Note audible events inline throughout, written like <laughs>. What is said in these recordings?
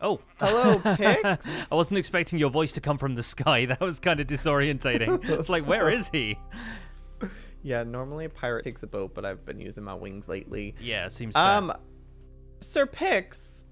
Oh, Hello, Pix. <laughs> I wasn't expecting your voice to come from the sky. <laughs> That was kind of disorientating. <laughs> it's like, where is he? yeah, normally a pirate takes a boat, but I've been using my wings lately. Yeah, seems fair. Um, Sir Pix,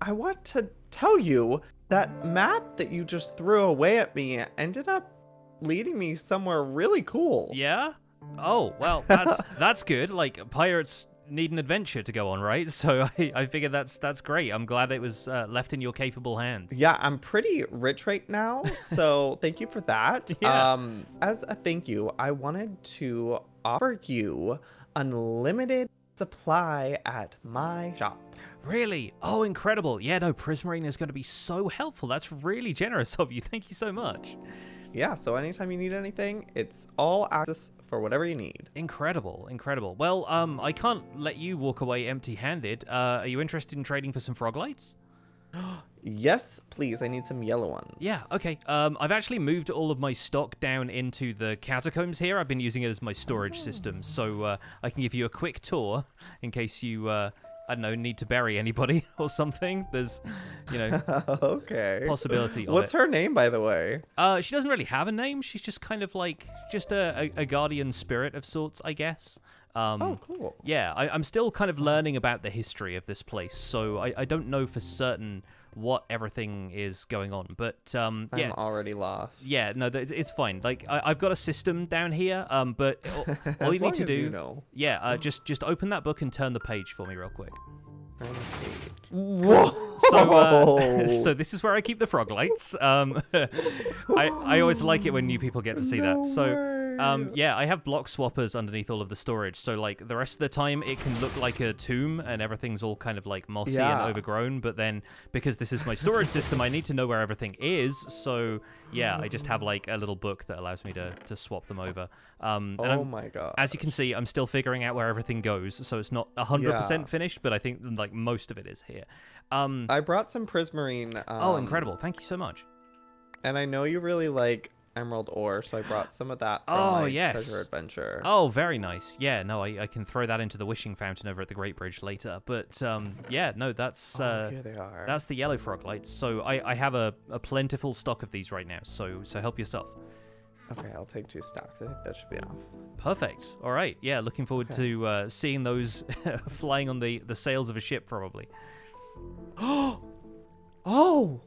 I want to tell you that map that you just threw away at me ended up leading me somewhere really cool. Yeah. Oh well, that's that's good. Like pirates need an adventure to go on, right? <laughs> So I, I figured that's that's great. I'm glad it was uh, left in your capable hands. Yeah, I'm pretty rich right now, so <laughs> thank you for that. Yeah. Um, as a thank you, I wanted to offer you unlimited supply at my shop. Really? Oh, incredible. Yeah, no, Prismarine is going to be so helpful. That's really generous of you. Thank you so much. Yeah, so anytime you need anything, it's all access for whatever you need. Incredible, incredible. Well, um, I can't let you walk away empty-handed. Uh, are you interested in trading for some frog lights? <gasps> Yes, please. I need some yellow ones. Yeah, okay. Um, I've actually moved all of my stock down into the catacombs here. I've been using it as my storage system, so uh, I can give you a quick tour in case you, uh, I don't know, need to bury anybody <laughs> or something. There's, you know, <laughs> okay. possibility What's it. her name, by the way? Uh, she doesn't really have a name. She's just kind of like just a, a, a guardian spirit of sorts, I guess. Um, Oh, cool. Yeah, I, I'm still kind of learning about the history of this place, so I, I don't know for certain what everything is going on. But um, I'm yeah, already lost. yeah, no, it's, it's fine. Like I, I've got a system down here, um, but <laughs> all, all you need to do, you know. yeah, uh, <gasps> just just open that book and turn the page for me real quick. Whoa. So, uh, so this is where I keep the frog lights. Um, <laughs> I I always like it when new people get to see that. So, um, yeah, I have block swappers underneath all of the storage. So, like the rest of the time, it can look like a tomb and everything's all kind of like mossy Yeah. and overgrown. But then, because this is my storage system, I need to know where everything is. So, yeah, I just have like a little book that allows me to to swap them over. Um, oh I'm- my god. as you can see, I'm still figuring out where everything goes, so it's not 100% Yeah. finished, but I think like most of it is here. Um, I brought some prismarine. Um, oh, incredible! Thank you so much. And I know you really like emerald ore, so I brought some of that from Oh, my yes. treasure adventure. Oh, very nice. Yeah, no, I, I can throw that into the wishing fountain over at the Great Bridge later. But um, yeah, no, that's Oh, uh, here they are. that's the yellow frog lights. So I, I have a, a plentiful stock of these right now. So so help yourself. Okay, I'll take two stacks. I think that should be enough. Perfect. All right. Yeah, looking forward Okay. to uh, seeing those <laughs> flying on the the sails of a ship, probably. <gasps> Oh,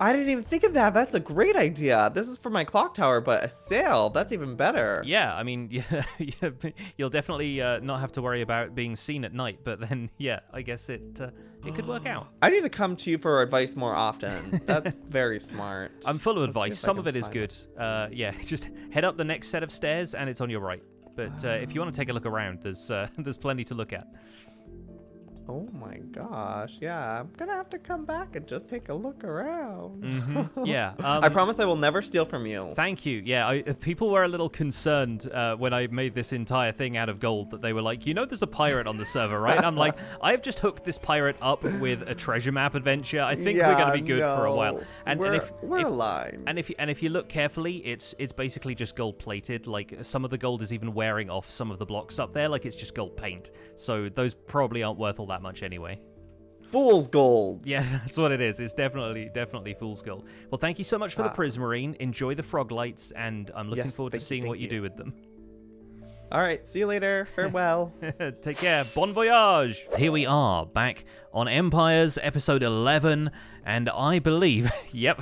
I didn't even think of that. That's a great idea. This is for my clock tower, but a sail. That's even better. Yeah, I mean, <laughs> yeah, you'll definitely uh, not have to worry about being seen at night. But then, <laughs> yeah, I guess it uh, it could work <gasps> out. I need to come to you for advice more often. That's <laughs> very smart. I'm full of Let's advice. Some of it is good. Uh, yeah, just head up the next set of stairs, and it's on your right. But uh, if you want to take a look around, there's uh, there's plenty to look at. Oh my gosh. Yeah, I'm gonna have to come back and just take a look around. Mhm, <laughs> yeah, um, I promise I will never steal from you. Thank you. Yeah, I, uh, people were a little concerned uh, when I made this entire thing out of gold that they were like, you know, there's a pirate on the server, right? And I'm like, <laughs> I've just hooked this pirate up with a treasure map adventure. I think we're gonna be good for a while. And, we're, and if, we're if aligned. and if you, and if you look carefully, it's it's basically just gold plated. Like some of the gold is even wearing off some of the blocks up there. Like it's just gold paint. So those probably aren't worth all that much anyway. Fool's gold. Yeah, <laughs> that's what it is. It's definitely, definitely fool's gold. Well, thank you so much for the Ah. Prismarine. Enjoy the frog lights, and I'm looking Yes, forward to thank you, seeing what you. you. do with them. All right. See you later. <laughs> Farewell. <laughs> Take care. Bon voyage. Here we are, back on Empires, episode 11, and I believe, yep,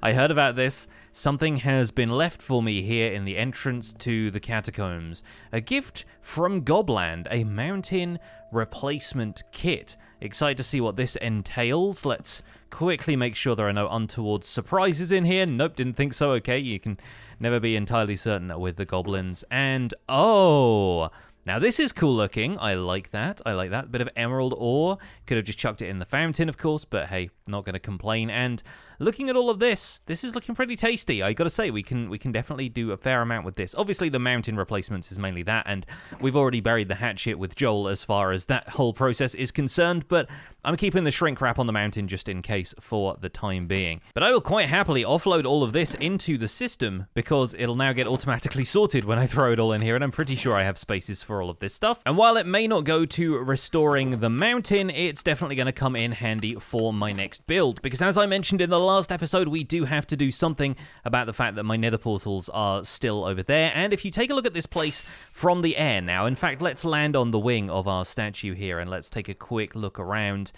I heard about this. Something has been left for me here in the entrance to the catacombs. A gift from Gobland, a mountain replacement kit. Excited to see what this entails. Let's quickly make sure there are no untoward surprises in here. Nope, didn't think so. Okay, you can never be entirely certain with the goblins. And oh, now this is cool looking. I like that. I like that. Bit of emerald ore. Could have just chucked it in the fountain, of course, but hey, not going to complain. And looking at all of this, this is looking pretty tasty. I got to say, we can we can definitely do a fair amount with this. Obviously, the mountain replacements is mainly that, and we've already buried the hatchet with Joel as far as that whole process is concerned. But I'm keeping the shrink wrap on the mountain just in case for the time being. But I will quite happily offload all of this into the system because it'll now get automatically <laughs> sorted when I throw it all in here, and I'm pretty sure I have spaces for all of this stuff. And while it may not go to restoring the mountain, it's definitely going to come in handy for my next build, because as I mentioned in the last episode, we do have to do something about the fact that my nether portals are still over there, and if you take a look at this place from the air now, in fact, let's land on the wing of our statue here, and let's take a quick look around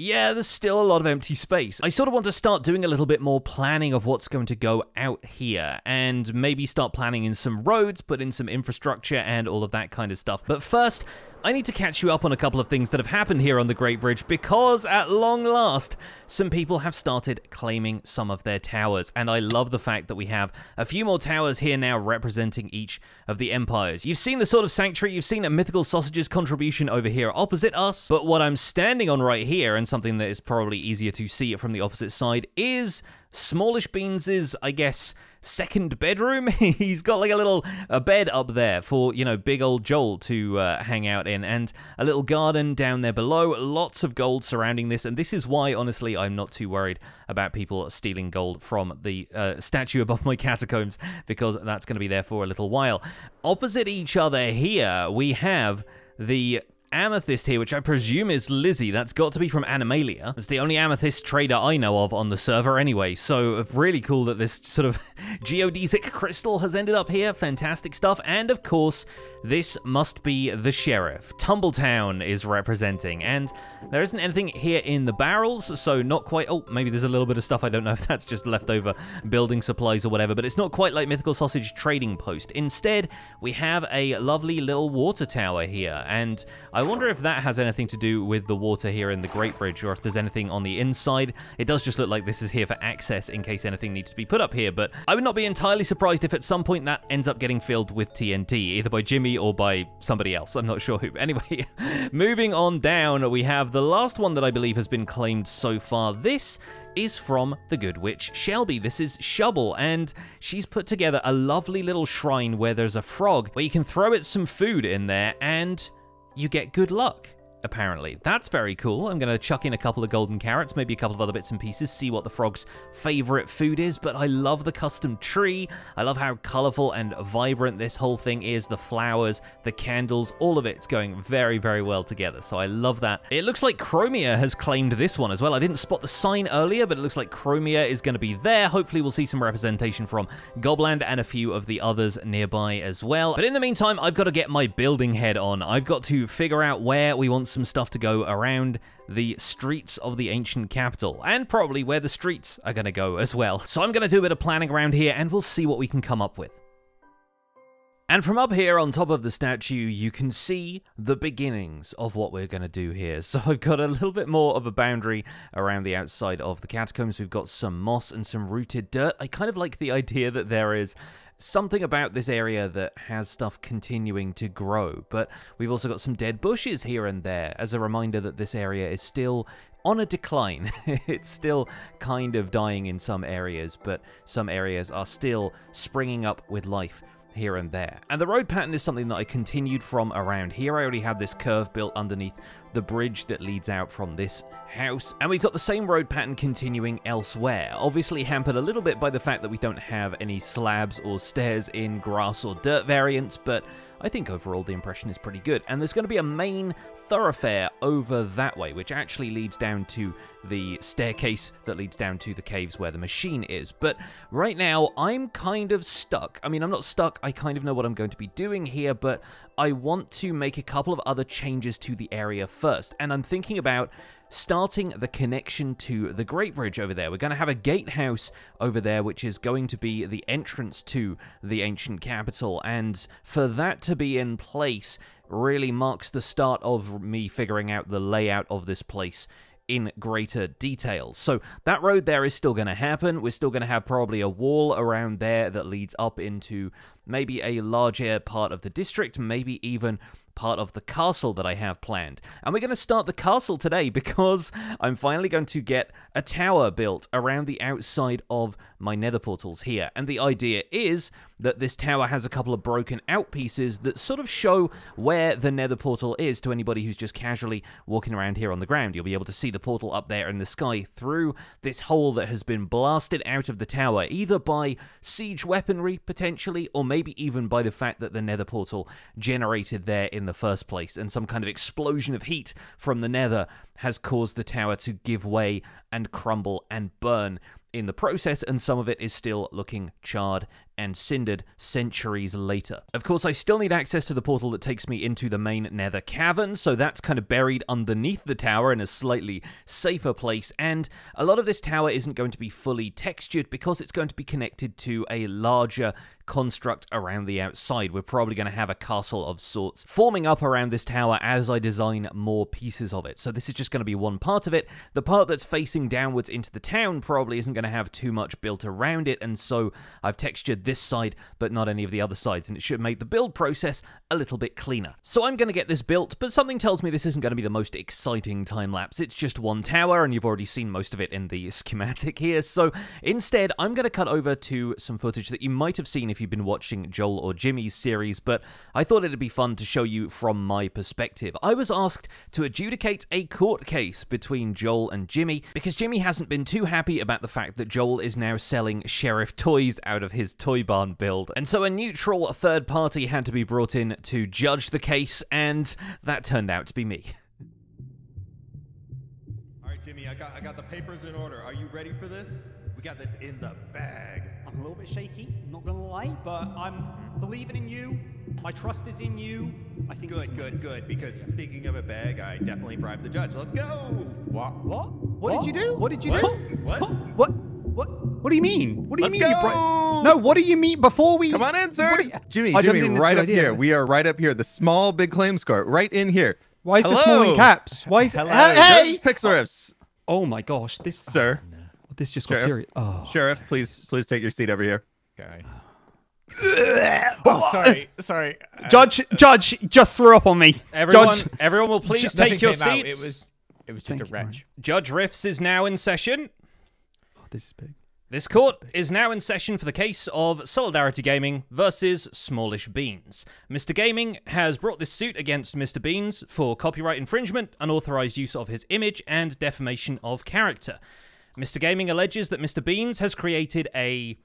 yeah, there's still a lot of empty space. I sort of want to start doing a little bit more planning of what's going to go out here and maybe start planning in some roads, put in some infrastructure and all of that kind of stuff. But first, I need to catch you up on a couple of things that have happened here on the Great Bridge because, at long last, some people have started claiming some of their towers. And I love the fact that we have a few more towers here now representing each of the empires. You've seen the sort of sanctuary, you've seen a Mythical Sausages contribution over here opposite us, but what I'm standing on right here, and something that is probably easier to see from the opposite side, is Smallish Beans' I guess, second bedroom. <laughs> He's got like a little a bed up there for, you know, big old Joel to uh, hang out in, and a little garden down there below. Lots of gold surrounding this, and this is why, honestly, I'm not too worried about people stealing gold from the uh, statue above my catacombs, because that's going to be there for a little while. Opposite each other here, we have the amethyst here, which I presume is Lizzie. That's got to be from Animalia. It's the only amethyst trader I know of on the server anyway, so uh, really cool that this sort of <laughs> geodesic crystal has ended up here. Fantastic stuff. And of course, this must be the sheriff. Tumbletown is representing, and there isn't anything here in the barrels, so not quite... Oh, maybe there's a little bit of stuff. I don't know <laughs> if that's just leftover building supplies or whatever, but it's not quite like Mythical Sausage Trading Post. Instead, we have a lovely little water tower here, and I wonder if that has anything to do with the water here in the Great Bridge, or if there's anything on the inside. It does just look like this is here for access in case anything needs to be put up here, but I would not be entirely surprised if at some point that ends up getting filled with TNT, either by Jimmy or by somebody else. I'm not <laughs> sure who. Anyway, <laughs> moving on down, we have the last one that I believe has been claimed so far. This is from the good witch Shelby. This is Shubble, and she's put together a lovely little shrine where there's a frog where you can throw it some food in there and you get good luck apparently. That's very cool. I'm going to chuck in a couple of golden carrots, maybe a couple of other bits and pieces, see what the frog's favorite food is. But I love the custom tree. I love how colorful and vibrant this whole thing is. The flowers, the candles, all of it's going very, very well together. So I love that. It looks like Chromia has claimed this one as well. I didn't spot the sign earlier, but it looks like Chromia is going to be there. Hopefully we'll see some representation from Gobland and a few of the others nearby as well. But in the meantime, I've got to get my building head on. I've got to figure out where we want some stuff to go around the streets of the ancient capital, and probably where the streets are going to go as well. So I'm going to do a bit of planning around here, and we'll see what we can come up with. And from up here on top of the statue, you can see the beginnings of what we're going to do here. So I've got a little bit more of a boundary around the outside of the catacombs. We've got some moss and some rooted dirt. I kind of like the idea that there is something about this area that has stuff continuing to grow, but we've also got some dead bushes here and there as a reminder that this area is still on a decline. <laughs> it's still kind of dying in some areas, but some areas are still springing up with life here and there. And the road pattern is something that I continued from around here. I already had this curve built underneath the bridge that leads out from this house. And we've got the same road pattern continuing elsewhere, obviously hampered a little bit by the fact that we don't have any slabs or stairs in grass or dirt variants, but I think overall the impression is pretty good. And there's going to be a main thoroughfare over that way, which actually leads down to the staircase that leads down to the caves where the machine is. But right now, I'm kind of stuck. I mean, I'm not stuck. I kind of know what I'm going to be doing here, but I want to make a couple of other changes to the area first. And I'm thinking about starting the connection to the Great Bridge over there. We're going to have a gatehouse over there, which is going to be the entrance to the ancient capital. And for that to be in place really marks the start of me figuring out the layout of this place in greater detail. So that road there is still going to happen. We're still going to have probably a wall around there that leads up into maybe a larger part of the district, maybe even part of the castle that I have planned. And we're going to start the castle today <laughs> because I'm finally going to get a tower built around the outside of my nether portals here. And the idea is that this tower has a couple of broken out pieces that sort of show where the nether portal is to anybody who's just casually walking around here on the ground. You'll be able to see the portal up there in the sky through this hole that has been blasted out of the tower, either by siege weaponry potentially, or maybe even by the fact that the nether portal generated there in the first place, and some kind of explosion of heat from the nether has caused the tower to give way and crumble and burn in the process, and some of it is still looking charred and cindered centuries later. Of course, I still need access to the portal that takes me into the main nether cavern, so that's kind of buried underneath the tower in a slightly safer place, and a lot of this tower isn't going to be fully textured because it's going to be connected to a larger construct around the outside. We're probably going to have a castle of sorts forming up around this tower as I design more pieces of it. So this is just going to be one part of it. The part that's facing downwards into the town probably isn't going to have too much built around it, and so I've textured this side but not any of the other sides, and it should make the build process a little bit cleaner. So I'm going to get this built, but something tells me this isn't going to be the most exciting time lapse. It's just one tower, and you've already seen most of it in the <laughs> schematic here. So instead, I'm going to cut over to some footage that you might have seen if you've been watching Joel or Jimmy's series, but I thought it'd be fun to show you from my perspective. I was asked to adjudicate a court case between Joel and Jimmy because Jimmy hasn't been too happy about the fact that Joel is now selling sheriff toys out of his toy barn build. And so a neutral third party had to be brought in to judge the case, and that turned out to be me. All right, Jimmy, I got I got the papers in order. Are you ready for this? We got this in the bag. I'm a little bit shaky, I'm not gonna lie, but I'm believing in you. My trust is in you. I think we Good, good, win good. Because speaking of a bag, I definitely bribed the judge. Let's go. What? What? What, did you do? What did you What? do? What? What? What? What do you mean? What do you Let's mean? you bri- no, what do you mean before we? Come on in, sir. What do you- Jimmy, I Jimmy, think that's a right up idea. here. We are right up here. The small big claims court, right in here. Why is this small in caps? Why is Hello. Hey! Judge Pixariffs. Oh my gosh, this Sir. Oh, no. This just got Sheriff. serious. Oh. Sheriff, please, please take your seat over here. Okay. Oh, sorry, sorry. Uh, Judge, Judge, just threw up on me. Everyone, Judge, everyone will please nothing take your came out. seats. It was, it was just Thank a you, wrench. Judge Riffs is now in session. Oh, this is big. This court is now in session for the case of Solidarity Gaming versus Smallish Beans. Mr. Gaming has brought this suit against Mr. Beans for copyright infringement, unauthorized use of his image, and defamation of character. Mr. Gaming alleges that Mr. Beans has created a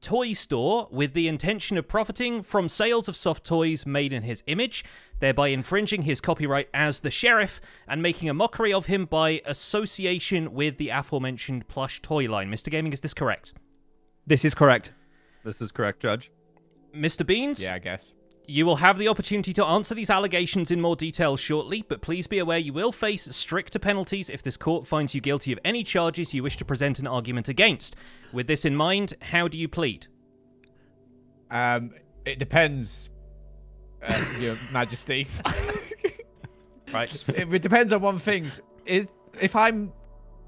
toy store with the intention of profiting from sales of soft toys made in his image, thereby infringing his copyright as the sheriff and making a mockery of him by association with the aforementioned plush toy line. Mr. Gaming, is this correct? This is correct. This is correct, Judge. Mr. Beans, Yeah, I guess. You will have the opportunity to answer these allegations in more detail shortly, but please be aware you will face stricter penalties if this court finds you guilty of any charges you wish to present an argument against. With this in mind, how do you plead? Um, it depends, uh, Your <laughs> Majesty. <laughs> right. It, it depends on one thing. Is if I'm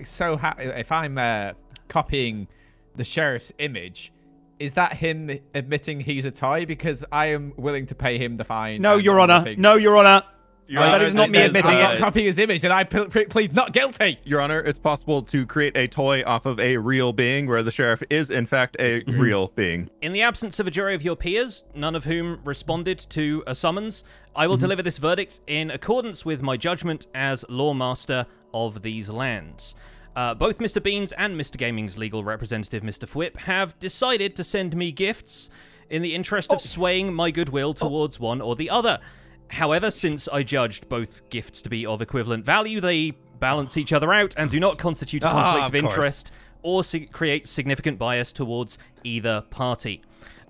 so if I'm uh, copying the sheriff's image, is that him admitting he's a toy? Because I am willing to pay him the fine. No, Your Honor. things. No, Your Honor. Your that Honor, is not me is, admitting I'm uh, not copying his image, and I ple- ple- plead not guilty. Your Honor, it's possible to create a toy off of a real being where the sheriff is, in fact, a real being. In the absence of a jury of your peers, none of whom responded to a summons, I will deliver this verdict in accordance with my judgment as lawmaster of these lands. Uh, both Mr. Beans and Mr. Gaming's legal representative, Mr. fWhip, have decided to send me gifts in the interest of swaying my goodwill towards one or the other. However, since I judged both gifts to be of equivalent value, they balance each other out and do not constitute a Ah, conflict of of interest or si- create significant bias towards either party.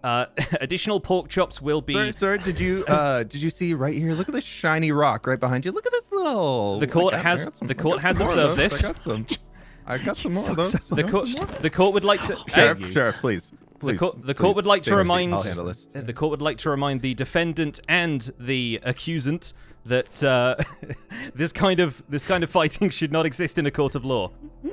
Uh, <laughs> additional pork chops will be. Sir, sir, did you uh did you see right here? Look at this shiny rock right behind you. Look at this little. The court has- some- the court has some more of observed those. this. <laughs> I got some. Got some more of those. the court, the court would like to. Sheriff, Hey, sheriff, please, the please. court, the court would like to in your seat. remind. This. The court would like to remind the defendant and the accusant that uh, <laughs> this kind of this kind of fighting <laughs> should not exist in a court of law. <laughs>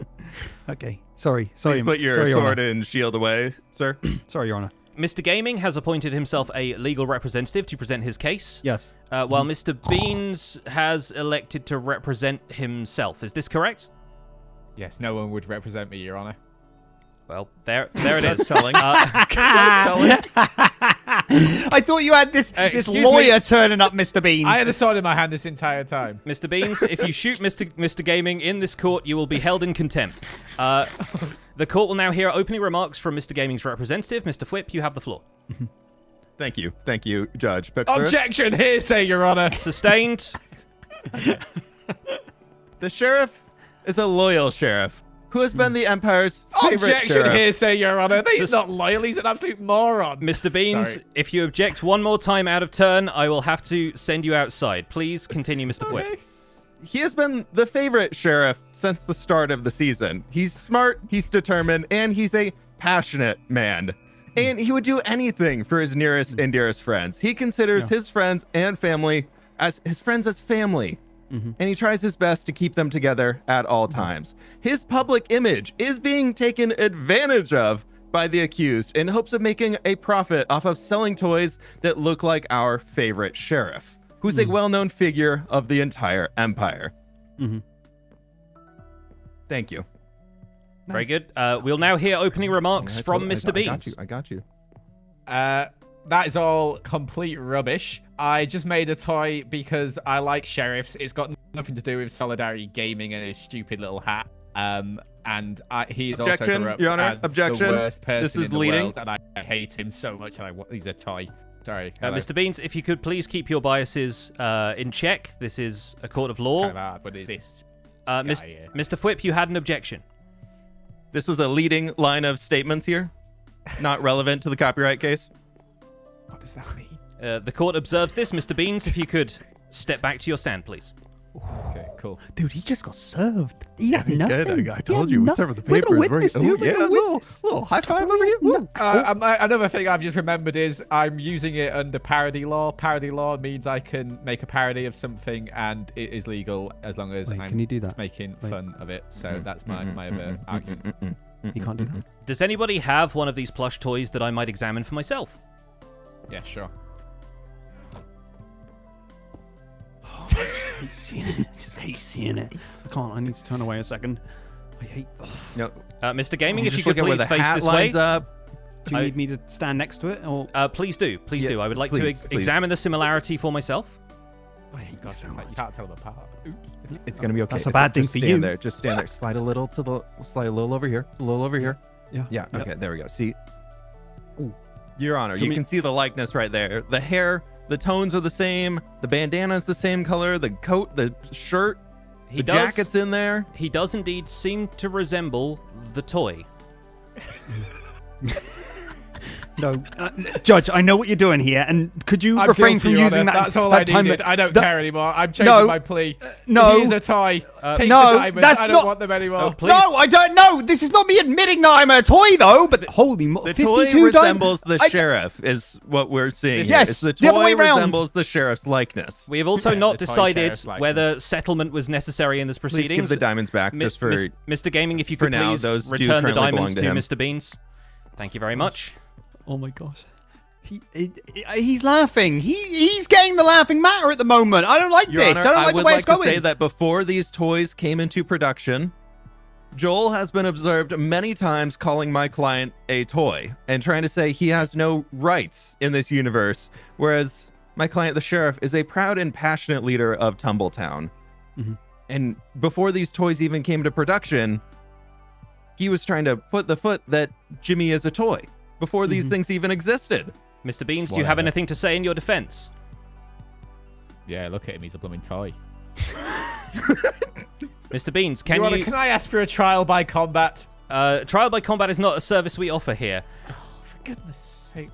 Okay. Sorry. Sorry. Please put your sorry, sword Honor. and shield away, sir. <clears throat> <clears throat> Sorry, Your Honor. Mr. Gaming has appointed himself a legal representative to present his case. Yes. Uh, while Mr. Beans has elected to represent himself. Is this correct? Yes, no one would represent me, Your Honor. Well, there, there it That's is. telling. Uh, <laughs> <laughs> <laughs> I thought you had this Uh, this lawyer me. turning up, Mr. Beans. I had a sword in my hand this entire time. Mr. Beans, if you shoot Mr. Mr. Gaming in this court, you will be held in contempt. Uh, the court will now hear opening remarks from Mr. Gaming's representative, Mr. Whip. You have the floor. Thank you. Thank you, Judge. Pixarus. Objection, hearsay, Your Honor. Sustained. The sheriff is a loyal sheriff who has been hmm. the Empire's favorite Objection, sheriff. hearsay, Your Honor. He's Sus- not loyal. He's an absolute moron. Mr. Beans, Sorry. if you object one more time out of turn, I will have to send you outside. Please continue, Mr. Whip. He has been the favorite sheriff since the start of the season. He's smart, he's determined, and he's a passionate man. And he would do anything for his nearest and dearest friends. He considers his friends and family as his friends as family. And he tries his best to keep them together at all times. His public image is being taken advantage of by the accused in hopes of making a profit off of selling toys that look like our favorite sheriff, who's a well known figure of the entire empire. Thank you. Very good. Uh, we'll now hear opening remarks from told- I Mr. got- I got Beans. you. I got you. Uh, that is all complete rubbish. I just made a toy because I like sheriffs. It's got nothing to do with Solidarity Gaming and his stupid little hat. Um, and I, he is also Objection, corrupt Your Honor. and Objection. the worst person This is in the leading. world, and I, I hate him so much. And I he's a toy. Sorry, Uh. Mr. Beans, if you could please keep your biases uh, in check. This is a court of law. Kind of hard, but it's this. uh, Mis- Mr. Whip, you had an objection. This was a leading line of statements here, not relevant to the copyright case. What does that mean? Uh, the court observes this. Mr. Beans, if you could step back to your stand, please. Okay, cool. Dude, he just got served. He had nothing. I, I told had you. We nothing. served the We're gonna papers. win this, We're- dude. oh, We're yeah, gonna little, win. little high five over here. No. Uh, um, another thing I've just remembered is I'm using it under parody law. Parody law means I can make a parody of something and it is legal as long as Wait, I'm can you do that? making Wait. fun of it. So Mm-hmm. that's my, my other argument. You can't do that. Does anybody have one of these plush toys that I might examine for myself? Yeah, sure. Hate seeing it. I just hate seeing it. I can't. I need to turn away a second. I hate. ugh. No, Uh, Mr. Gaming, if you could look at where please face this way. up. Do you I- need me to stand next to it, or Uh, please do. Please Yeah, do. I would like please, to ex- please. examine the similarity for myself. I hate you so like much. you can't tell them apart. Oops. It's, it's gonna be okay. That's a bad thing just for stand you. There. Just stand there. Slide a little to the. Slide a little over here. A little over here. Yeah. Yeah. Yep. Okay. There we go. See. Your Honor, Can you we- can see the likeness right there. The hair, the tones are the same. The bandana is the same color. The coat, the shirt, He the does. jacket's in there. He does indeed seem to resemble the toy. <laughs> No, uh, Judge, I know what you're doing here, and could you I'm refrain from using Honor. that? That's all that I time- needed. I don't that- care anymore. I'm changing No. my plea. no. He's a toy. Uh, Take no, the diamonds. that's I don't not- want them anymore. Oh, please. No, I don't know. This is not me admitting that I'm a toy, though. But holy mo- The 52 toy di- resembles the I- sheriff, is what we're seeing. Yes, It's the the other toy way round. resembles the sheriff's likeness. We have also Yeah, not decided whether settlement was necessary in this Please proceedings. give the diamonds back, Mi- just for. Miss- Mr. Gaming, if you could please return the diamonds to to. Mr. Beans. Thank you very much. Oh my gosh. He, he, he's laughing. He he's getting the laughing matter at the moment. I don't like Your this. Honor, I don't like would the way like it's to going. say that before these toys came into production, Joel has been observed many times calling my client a toy and trying to say he has no rights in this universe, whereas my client, the sheriff, is a proud and passionate leader of Tumbletown. Mm-hmm. And before these toys even came to production, he was trying to put the foot that Jimmy is a toy before Mm-hmm. these things even existed. Mr. Beans, do you have anything to say in your defense? Yeah, look at him. He's a blooming toy. <laughs> Mr. Beans, can Your Honor, you. can I ask for a trial by combat? Uh, trial by combat is not a service we offer here. Oh, For goodness sake.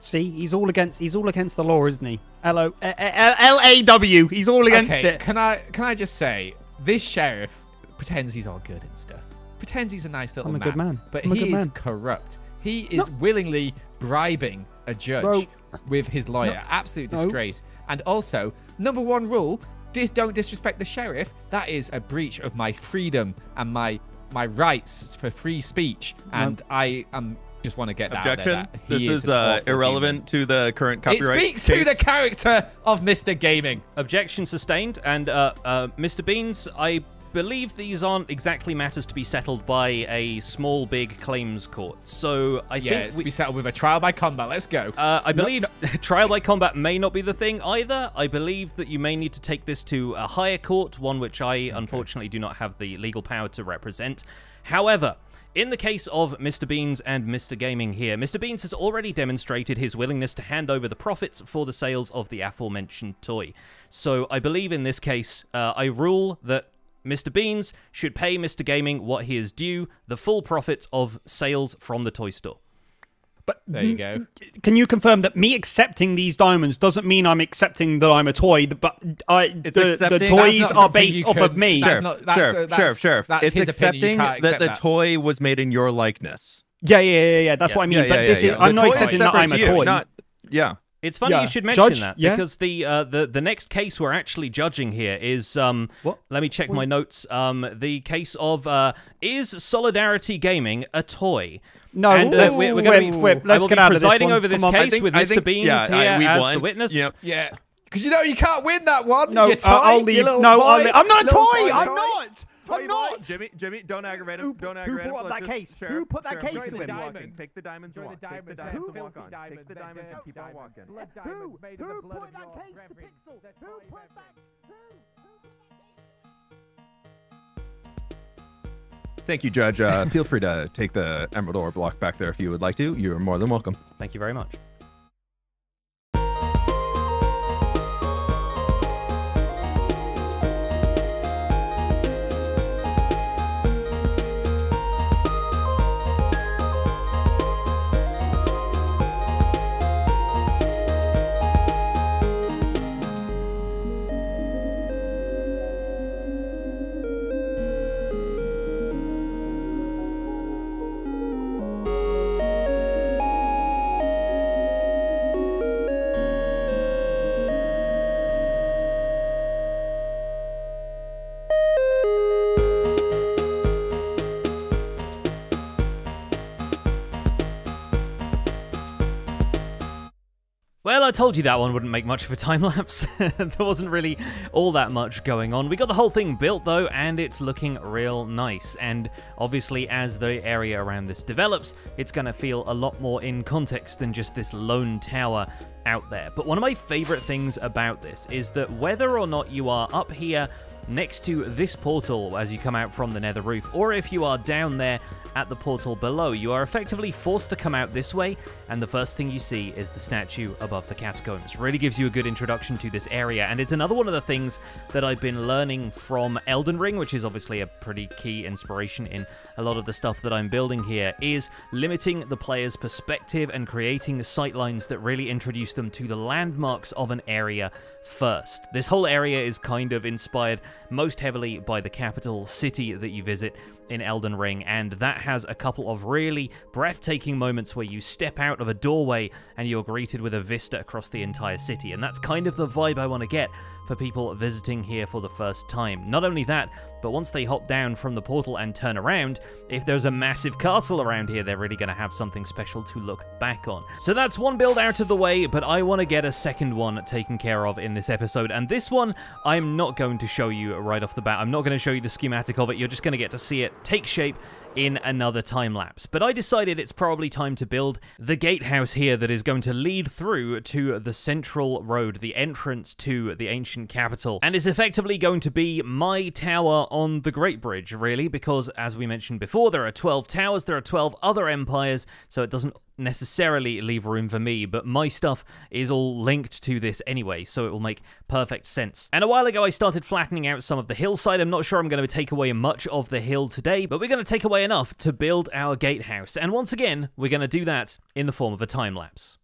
See, he's all against. He's all against the law, isn't he? L O L A W. He's all against okay, it. Can I can I just say this sheriff pretends he's all good and stuff. Pretends he's a nice little I'm a man. good man. But I'm a he is man. corrupt. He is willingly bribing a judge Bro. with his lawyer. Absolute No. disgrace. And also, number one rule: dis- don't disrespect the sheriff. That is a breach of my freedom and my my rights for free speech. And I um just want to get that out there, Objection. that This is an uh, awful irrelevant to the current human. copyright It speaks to the character of Mr. Gaming. Objection sustained. And uh, uh, Mr. Beans, I believe these aren't exactly matters to be settled by a small, big claims court. So I Yeah, think it's we, to be settled with a trial by combat. Let's go. uh, I believe <laughs> trial by combat may not be the thing either. I believe that you may need to take this to a higher court, one which I unfortunately do not have the legal power to represent. However, in the case of Mr. Beans and Mr. Gaming here, Mr. Beans has already demonstrated his willingness to hand over the profits for the sales of the aforementioned toy. So I believe in this case, uh, I rule that Mr. Beans should pay Mr. Gaming what he is due, the full profits of sales from the toy store. But There you go. can you confirm that me accepting these diamonds doesn't mean I'm accepting that I'm a toy? But I, the, the toys are based off could- of me. That's Sheriff, not- that's- sheriff, uh, that's- sheriff, sheriff. that's it's his accepting can't that accept the that. toy was made in your likeness. Yeah, yeah, yeah, yeah. That's what I mean. Yeah, but yeah, this yeah, is, yeah. I'm The not toy is accepting that separate I'm a toy. Not, yeah. It's funny Yeah. you should mention Judge, that yeah? because the uh, the the next case we're actually judging here is um. What? Let me check my notes. Um, the case of uh, is Solidarity Gaming a toy? No, and, uh, let's- we're, we're gonna whip, be, whip. Let's get be out of this presiding one. over this Come on. Case think- with I Mr. think- Beans yeah, here we as won. the witness. Yep. Yeah. Because you know you can't win that one. No, uh, I'll leave. No, I'll leave. I'm not a little toy. I'm toy. I'm not. Jimmy, Jimmy, don't aggravate him. Who- don't aggravate him. brought Let's that just- case? Who put that Sheriff, case join the him? diamonds. Take the diamonds and walk. the Take the diamonds, diamonds and walk filthy on. Take the diamonds and keep on walking. Who? made of Who the put that case to. Pixel? Who put that? Thank you, Judge. Uh, feel free to take the Emerald Ore block back there if you would like to. You're more than welcome. Thank you very much. Well, I told you that one wouldn't make much of a time lapse. <laughs> there wasn't really all that much going on. We got the whole thing built though, and it's looking real nice. And obviously, as the area around this develops, it's going to feel a lot more in context than just this lone tower out there. But one of my favorite things about this is that whether or not you are up here next to this portal as you come out from the nether roof, or if you are down there at the portal below, you are effectively forced to come out this way, and the first thing you see is the statue above the catacombs. Really gives you a good introduction to this area, and it's another one of the things that I've been learning from Elden Ring, which is obviously a pretty key inspiration in a lot of the stuff that I'm building here, is limiting the player's perspective and creating sightlines that really introduce them to the landmarks of an area first. This whole area is kind of inspired most heavily by the capital city that you visit in Elden Ring, and that has a couple of really breathtaking moments where you step out of a doorway and you're greeted with a vista across the entire city. And that's kind of the vibe I want to get for people visiting here for the first time. Not only that, but once they hop down from the portal and turn around, if there's a massive castle around here, they're really going to have something special to look back on. So that's one build out of the way, but I want to get a second one taken care of in this episode. And this one, I'm not going to show you right off the bat. I'm not going to show you the schematic of it. You're just going to get to see it take shape in another time lapse. But I decided it's probably time to build the gatehouse here that is going to lead through to the central road, the entrance to the ancient capital, and is effectively going to be my tower on the Great Bridge, really, because as we mentioned before, there are 12 towers, there are 12 other empires, so it doesn't necessarily leave room for me, but my stuff is all linked to this anyway, so it will make perfect sense. And a while ago, I started flattening out some of the hillside. I'm not sure I'm going to take away much of the hill today, but we're going to take away enough to build our gatehouse. And once again, we're going to do that in the form of a time lapse.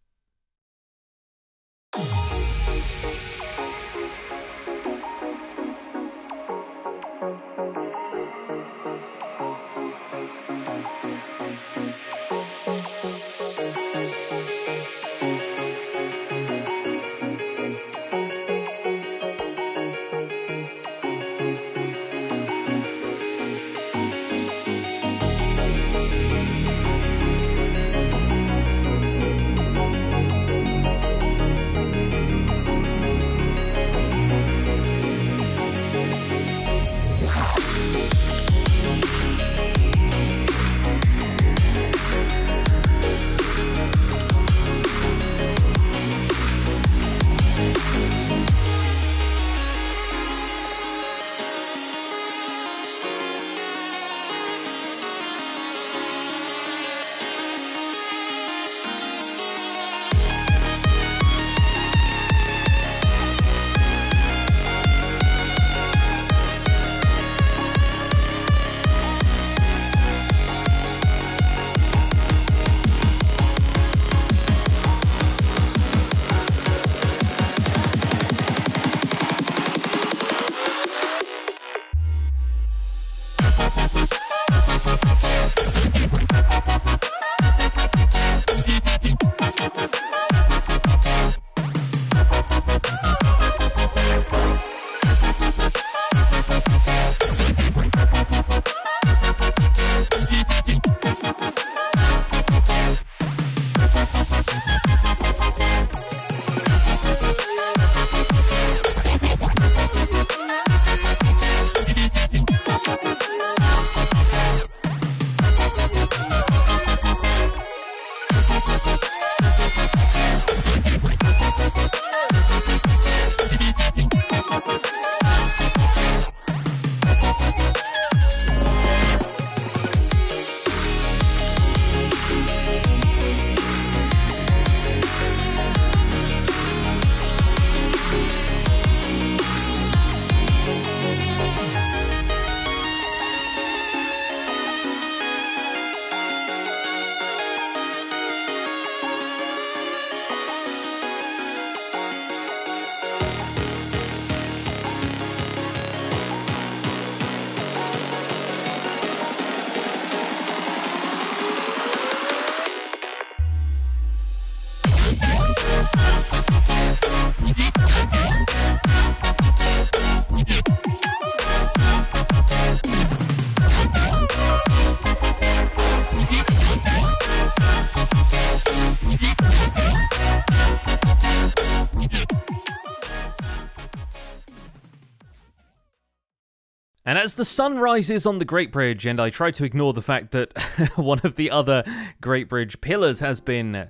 The sun rises on the Great Bridge, and I try to ignore the fact that <laughs> one of the other Great Bridge pillars has been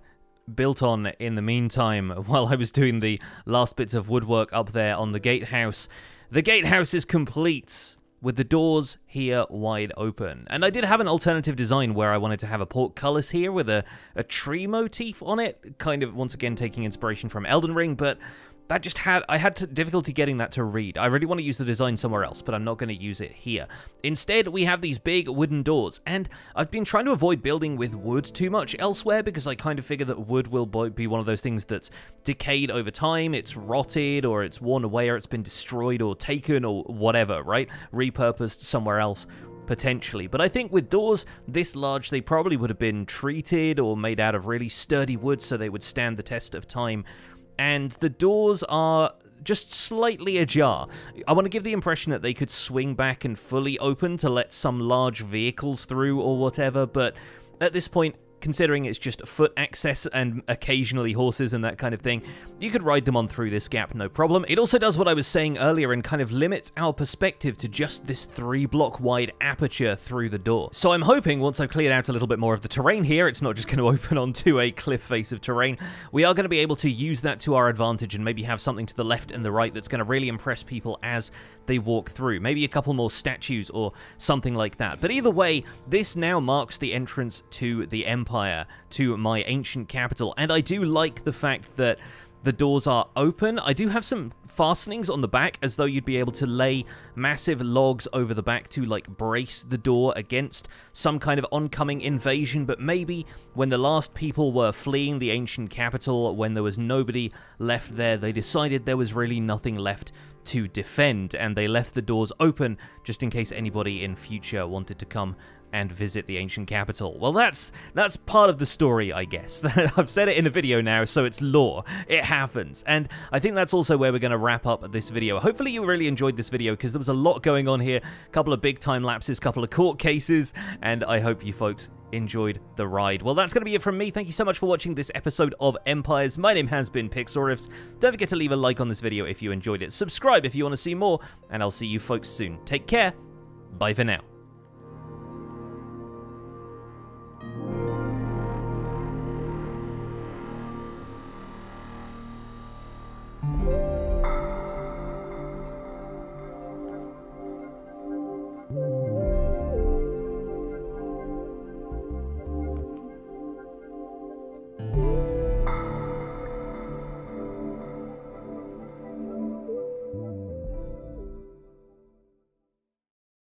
built on in the meantime <laughs> while I was doing the last bits of woodwork up there on the gatehouse. The gatehouse is complete with the doors here wide open. And I did have an alternative design where I wanted to have a portcullis here with a, a tree motif on it, kind of once again taking inspiration from Elden Ring, but that just had I had to, difficulty getting that to read. I really want to use the design somewhere else, but I'm not going to use it here. Instead, we have these big wooden doors, and I've been trying to avoid building with wood too much elsewhere because I kind of figure that wood will be one of those things that's decayed over time, it's rotted or it's worn away or it's been destroyed or taken or whatever, right? Repurposed somewhere else potentially. But I think with doors this large, they probably would have been treated or made out of really sturdy wood so they would stand the test of time and the doors are just slightly ajar. I want to give the impression that they could swing back and fully open to let some large vehicles through or whatever, but at this point, considering it's just foot access and occasionally horses and that kind of thing, you could ride them on through this gap no problem. It also does what I was saying earlier and kind of limits our perspective to just this three block wide aperture through the door. So I'm hoping once I've cleared out a little bit more of the terrain here, it's not just going <laughs> to open onto a cliff face of terrain, we are going to be able to use that to our advantage and maybe have something to the left and the right that's going to really impress people as they walk through. Maybe a couple more statues or something like that. But either way, this now marks the entrance to the Empire, to my ancient capital. And I do like the fact that the doors are open. I do have some fastenings on the back as though you'd be able to lay massive logs over the back to like brace the door against some kind of oncoming invasion but maybe when the last people were fleeing the ancient capital when there was nobody left there they decided there was really nothing left to defend and they left the doors open just in case anybody in future wanted to come and visit the ancient capital. Well, that's that's part of the story, I guess. <laughs> I've said it in a video now, so it's lore. It happens. And I think that's also where we're going to wrap up this video. Hopefully you really enjoyed this video because there was a lot going on here. A couple of big time lapses, a couple of court cases, and I hope you folks enjoyed the ride. Well, that's going to be it from me. Thank you so much for watching this episode of Empires. My name has been Pixlriffs. Don't forget to leave a like on this video if you enjoyed it. Subscribe if you want to see more, and I'll see you folks soon. Take care. Bye for now.